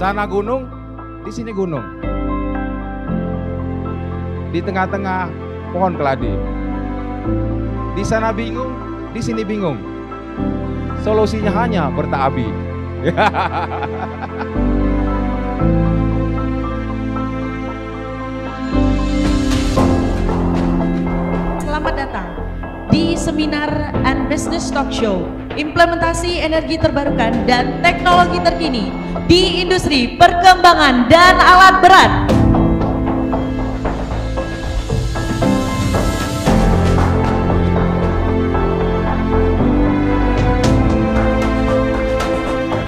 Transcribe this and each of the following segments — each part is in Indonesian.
Sana gunung, di sini gunung. Di tengah-tengah pohon keladi. Di sana bingung, di sini bingung. Solusinya hanya bertaabi. di Seminar and Business Talk Show Implementasi Energi Terbarukan dan Teknologi Terkini di Industri Perkembangan dan Alat Berat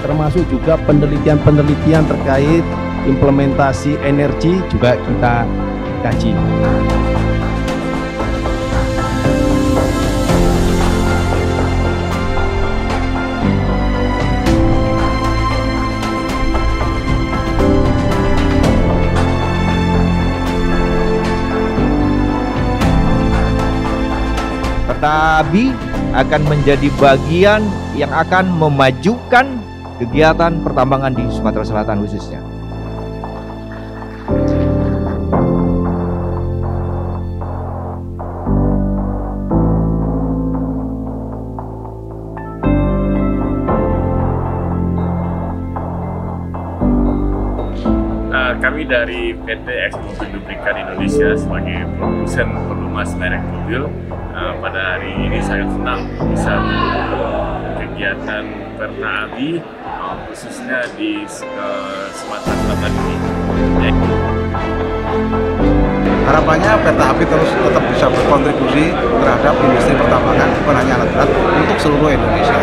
termasuk juga penelitian-penelitian terkait implementasi energi juga kita kaji. Tetapi akan menjadi bagian yang akan memajukan kegiatan pertambangan di Sumatera Selatan khususnya. Kami dari PT Exmobil Lubrikan Indonesia sebagai produsen pelumas merek mobil uh, pada hari ini sangat senang bisa kegiatan Perta Abi uh, khususnya di uh, Sumatera Selatan ini. Ya. Harapannya Perta Api terus tetap bisa berkontribusi terhadap industri pertambangan bukan hanya alat berat untuk seluruh Indonesia.